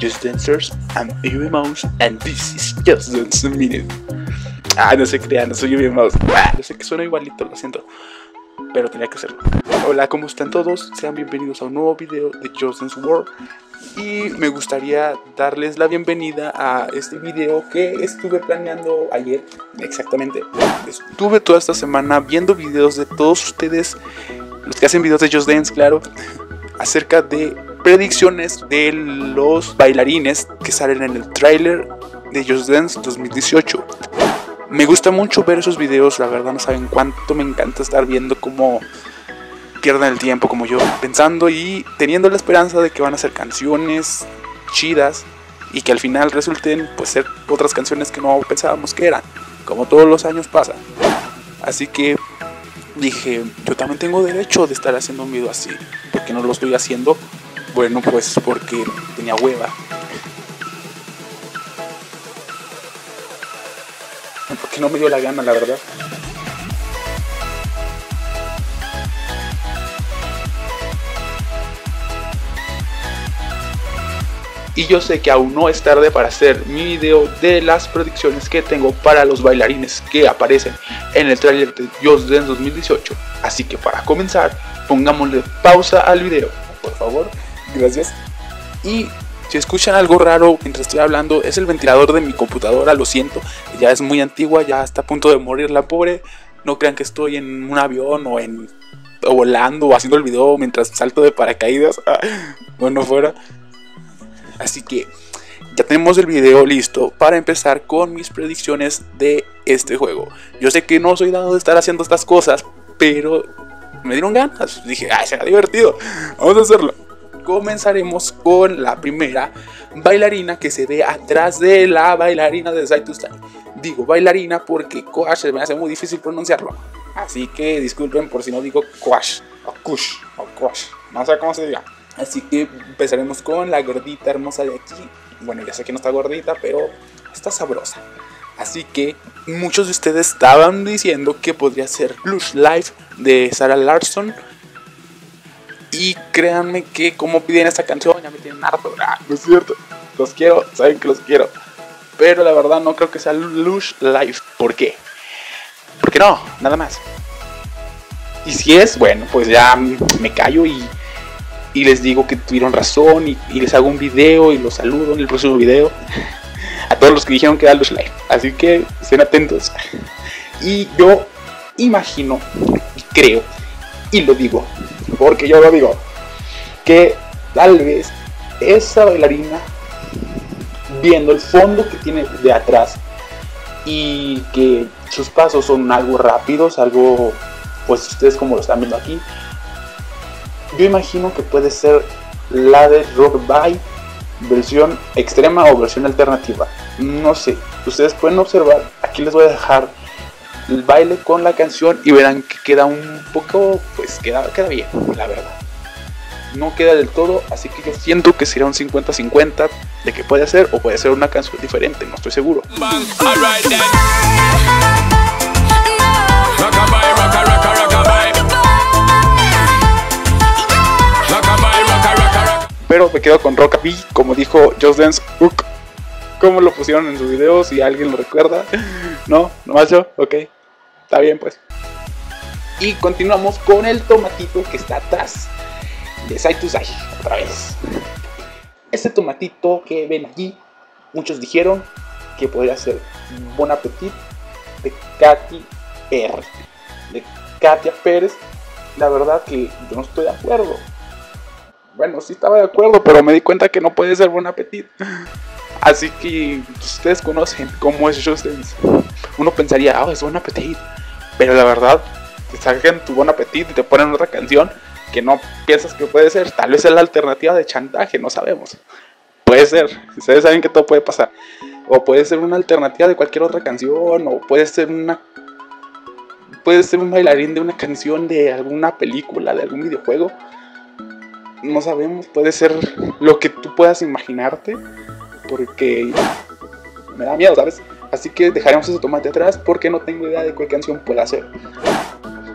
Just Dancers, I'm Yuri Mouse, and this is Just Dance Minute. Ah, no se crean, no soy Yuri Mouse. Ah, yo sé que suena igualito, lo siento. Pero tenía que hacerlo. Hola, ¿cómo están todos? Sean bienvenidos a un nuevo video de Just Dance World. Y me gustaría darles la bienvenida a este video que estuve planeando ayer, exactamente. Estuve toda esta semana viendo videos de todos ustedes, los que hacen videos de Just Dance, claro, acerca de predicciones de los bailarines que salen en el tráiler de Just Dance 2018. Me gusta mucho ver esos videos, la verdad no saben cuánto me encanta estar viendo cómo pierden el tiempo como yo, pensando y teniendo la esperanza de que van a ser canciones chidas y que al final resulten pues ser otras canciones que no pensábamos que eran, como todos los años pasa. Así que dije, yo también tengo derecho de estar haciendo un video así, porque no lo estoy haciendo. Bueno, pues porque tenía hueva. Porque no me dio la gana, la verdad. Y yo sé que aún no es tarde para hacer mi video de las predicciones que tengo para los bailarines que aparecen en el trailer de Just Dance 2018. Así que para comenzar, pongámosle pausa al video, por favor. Gracias. Y si escuchan algo raro mientras estoy hablando, es el ventilador de mi computadora, lo siento. Ya es muy antigua, ya está a punto de morir la pobre. No crean que estoy en un avión o en o volando o haciendo el video mientras salto de paracaídas. bueno, fuera. Así que ya tenemos el video listo para empezar con mis predicciones de este juego. Yo sé que no soy dado de estar haciendo estas cosas, pero me dieron ganas. Dije, ay, será divertido. Vamos a hacerlo. Comenzaremos con la primera bailarina que se ve atrás de la bailarina de Side to Digo bailarina porque Coach me hace muy difícil pronunciarlo. Así que disculpen por si no digo Coach o Kush o Coach. No sé cómo se diga. Así que empezaremos con la gordita hermosa de aquí. Bueno, ya sé que no está gordita, pero está sabrosa. Así que muchos de ustedes estaban diciendo que podría ser Lush Life de Sarah Larson. Y créanme que como piden esta canción ya me tienen harto. Ah, no es cierto. Los quiero, saben que los quiero. Pero la verdad no creo que sea Lush Life. ¿Por qué? Porque no, nada más. Y si es, bueno, pues ya me callo y y les digo que tuvieron razón y, les hago un video y los saludo en el próximo video a todos los que dijeron que era los live. Así que estén atentos. Y yo imagino y creo y lo digo, porque yo lo digo, que tal vez esa bailarina viendo el fondo que tiene de atrás y que sus pasos son algo rápidos, algo pues ustedes como lo están viendo aquí, yo imagino que puede ser la de Rock By versión extrema o versión alternativa. No sé, ustedes pueden observar, aquí les voy a dejar el baile con la canción y verán que queda un poco, pues queda, queda bien, la verdad. No queda del todo, así que yo siento que será un 50-50 de que puede ser o puede ser una canción diferente, no estoy seguro. pero me quedo con Rockabilly, como dijo Just Dance Hook. ¿Cómo lo pusieron en su video? Si alguien lo recuerda. ¿No? ¿Nomás yo? Ok. Está bien, pues. Y continuamos con el tomatito que está atrás de Side to Side. Otra vez. Este tomatito que ven aquí, muchos dijeron que podría ser Bon Appetit de Katy Pérez. De Katia Pérez. La verdad que yo no estoy de acuerdo bueno, sí estaba de acuerdo, pero me di cuenta que no puede ser buen apetito. Así que ustedes conocen cómo es Just Uno pensaría, ah, es buen apetito. Pero la verdad, te sacan tu buen apetito y te ponen otra canción que no piensas que puede ser. Tal vez es la alternativa de chantaje, no sabemos. Puede ser, ustedes saben que todo puede pasar. O puede ser una alternativa de cualquier otra canción, o puede ser una. Puede ser un bailarín de una canción de alguna película, de algún videojuego no sabemos, puede ser lo que tú puedas imaginarte, porque me da miedo, ¿sabes? Así que dejaremos ese tomate atrás porque no tengo idea de cuál canción pueda ser.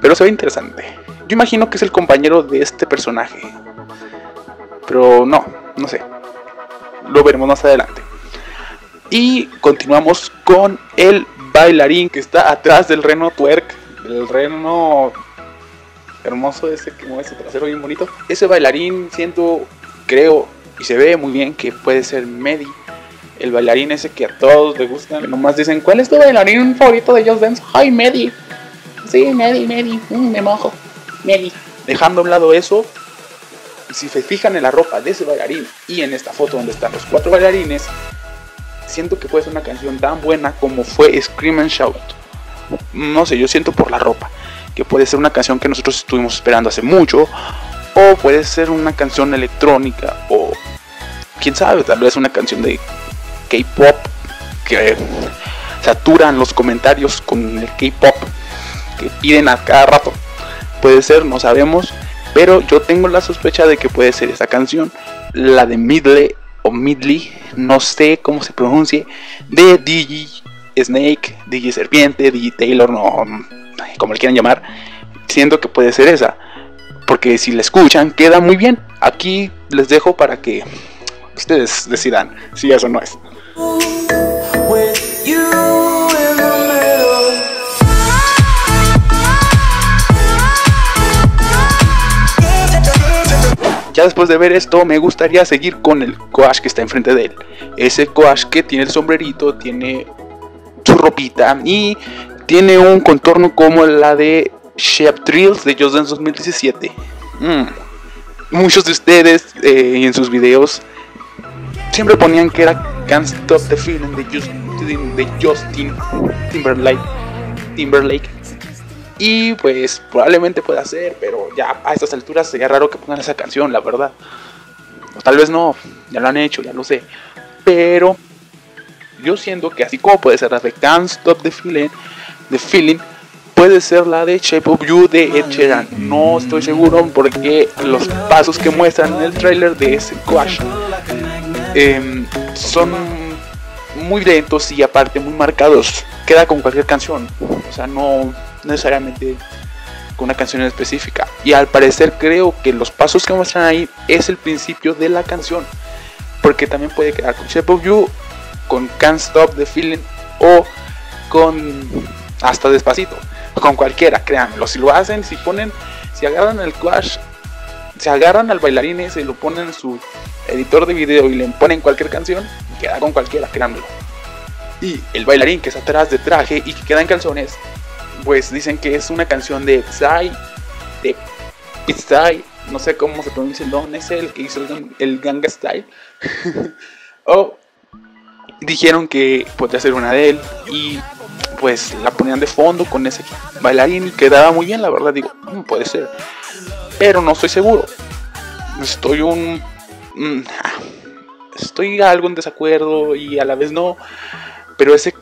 Pero se ve interesante. Yo imagino que es el compañero de este personaje. Pero no, no sé. lo veremos más adelante. Y continuamos con el bailarín que está atrás del reno twerk, el reno hermoso ese que mueve ese trasero bien bonito. Ese bailarín siento, creo y se ve muy bien que puede ser Medi, el bailarín ese que a todos les gusta. Nomás dicen, ¿cuál es tu bailarín favorito de Just Dance? ¡Ay, Medi! Sí, Medi, Medi, mm, me mojo, Medi. Dejando a un lado eso, si se fijan en la ropa de ese bailarín y en esta foto donde están los cuatro bailarines, siento que puede ser una canción tan buena como fue Scream and Shout. No sé, yo siento por la ropa que puede ser una canción que nosotros estuvimos esperando hace mucho, o puede ser una canción electrónica, o quién sabe, tal vez una canción de K-pop que saturan los comentarios con el K-pop que piden a cada rato. Puede ser, no sabemos, pero yo tengo la sospecha de que puede ser esa canción, la de Midley o Midley, no sé cómo se pronuncie, de Digi Snake, Digi Serpiente, Digi Taylor, no, como le quieran llamar, siento que puede ser esa, porque si la escuchan queda muy bien. Aquí les dejo para que ustedes decidan si eso no es. Ya después de ver esto, me gustaría seguir con el coach que está enfrente de él. Ese coach que tiene el sombrerito, tiene su ropita y tiene un contorno como la de Shape Drills de Just Dance 2017. Mm. Muchos de ustedes eh, en sus videos siempre ponían que era Can't Stop the Feeling de Justin, Timberlake. Timberlake. Y pues probablemente pueda ser, pero ya a estas alturas sería raro que pongan esa canción, la verdad. O tal vez no, ya lo han hecho, ya lo sé. Pero yo siento que así como puede ser la de Can't Stop the Feeling, the feeling puede ser la de Shape of You de Ed Sheeran. No estoy seguro porque los pasos que muestran en el trailer de ese Quash em, son muy lentos y aparte muy marcados. Queda con cualquier canción. O sea, no necesariamente con una canción específica. Y al parecer creo que los pasos que muestran ahí es el principio de la canción. Porque también puede quedar con Shape of You, con Can't Stop the Feeling o con hasta despacito. Con cualquiera, créanmelo. Si lo hacen, si ponen, si agarran el Clash, si agarran al bailarín y lo ponen en su editor de video y le ponen cualquier canción, queda con cualquiera, créanmelo. Y el bailarín que está atrás de traje y que queda en calzones, pues dicen que es una canción de Psy, de Psy, no sé cómo se pronuncia el don, es el que hizo el, el Style. o dijeron que podría ser una de él y pues la ponían de fondo con ese bailarín y quedaba muy bien, la verdad digo, puede ser. Pero no estoy seguro. Estoy un... Mm, estoy algo en desacuerdo y a la vez no. Pero ese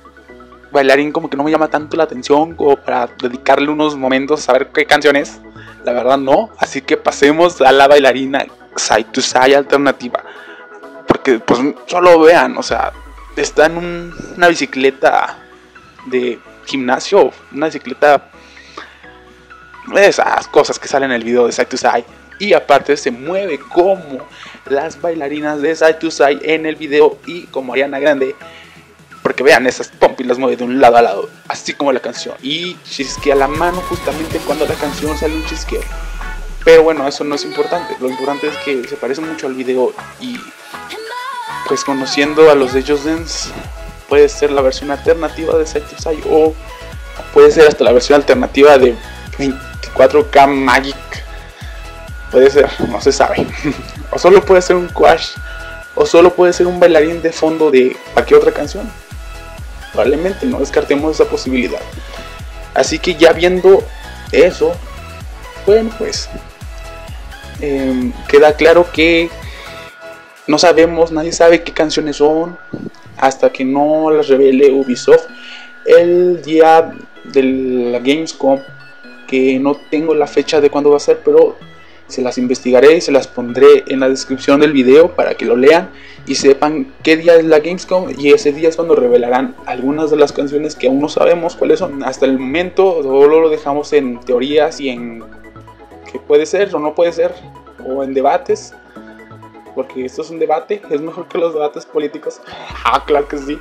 bailarín como que no me llama tanto la atención como para dedicarle unos momentos a saber qué canción es. La verdad no. Así que pasemos a la bailarina side to side alternativa. Porque pues solo vean, o sea, está en una bicicleta de gimnasio, una bicicleta, esas cosas que salen en el video de Side to Side. Y aparte se mueve como las bailarinas de Side to Side en el video y como Ariana Grande. Porque vean, esas pompis las mueve de un lado a lado, así como la canción. Y chisquea la mano justamente cuando la canción sale un chisqueo. Pero bueno, eso no es importante. Lo importante es que se parece mucho al video y pues conociendo a los de Just Dance puede ser la versión alternativa de Side to Side o puede ser hasta la versión alternativa de 24K Magic. Puede ser, no se sabe. o solo puede ser un quash o solo puede ser un bailarín de fondo de cualquier otra canción. Probablemente no descartemos esa posibilidad. Así que ya viendo eso, bueno, pues em, queda claro que no sabemos, nadie sabe qué canciones son, hasta que no las revele Ubisoft el día de la Gamescom que no tengo la fecha de cuándo va a ser pero se las investigaré y se las pondré en la descripción del video para que lo lean y sepan qué día es la Gamescom y ese día es cuando revelarán algunas de las canciones que aún no sabemos cuáles son. Hasta el momento solo lo dejamos en teorías y en que puede ser o no puede ser o en debates porque esto es un debate, es mejor que los debates políticos. Ah, claro que sí.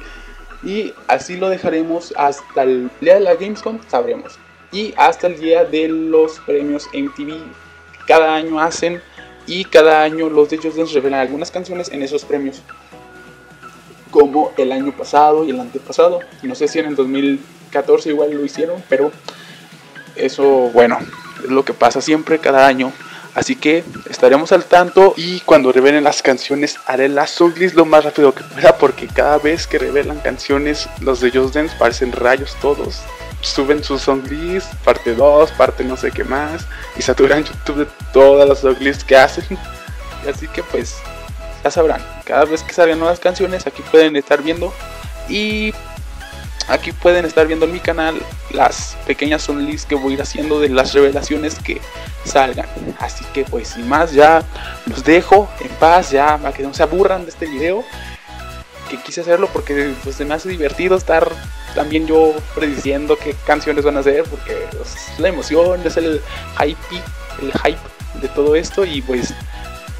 Y así lo dejaremos hasta el día de la Gamescom, sabremos. Y hasta el día de los premios MTV. Cada año hacen y cada año los de ellos revelan algunas canciones en esos premios. Como el año pasado y el antepasado. No sé si en el 2014 igual lo hicieron, pero eso, bueno, es lo que pasa siempre cada año. Así que estaremos al tanto y cuando revelen las canciones haré la songlist lo más rápido que pueda porque cada vez que revelan canciones los de Just Dance parecen rayos todos. Suben sus songlist, parte 2, parte no sé qué más y saturan YouTube de todas las songlists que hacen. Así que pues ya sabrán, cada vez que salgan nuevas canciones aquí pueden estar viendo y aquí pueden estar viendo en mi canal las pequeñas sonlists que voy a ir haciendo de las revelaciones que salgan. Así que pues sin más ya los dejo en paz, ya para que no se aburran de este video. Que quise hacerlo porque pues, se me hace divertido estar también yo prediciendo qué canciones van a ser porque pues, es la emoción, es el hype, el hype de todo esto y pues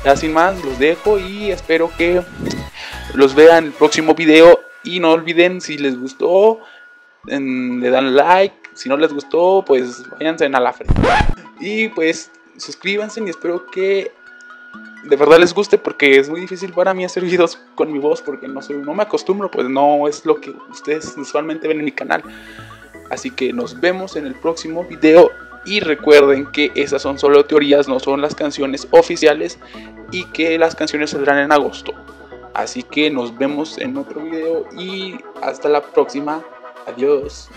ya sin más los dejo y espero que los vean el próximo video y no olviden si les gustó le dan like, si no les gustó pues váyanse a la frente. Y pues suscríbanse y espero que de verdad les guste porque es muy difícil para mí hacer videos con mi voz porque no soy, no me acostumbro, pues no es lo que ustedes usualmente ven en mi canal. Así que nos vemos en el próximo video y recuerden que esas son solo teorías, no son las canciones oficiales y que las canciones saldrán en agosto. Así que nos vemos en otro video y hasta la próxima. Adiós.